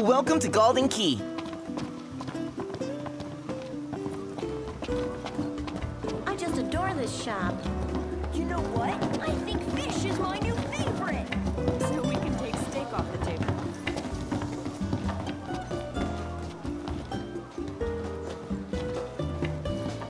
Welcome to Golden Key. I just adore this shop. You know what?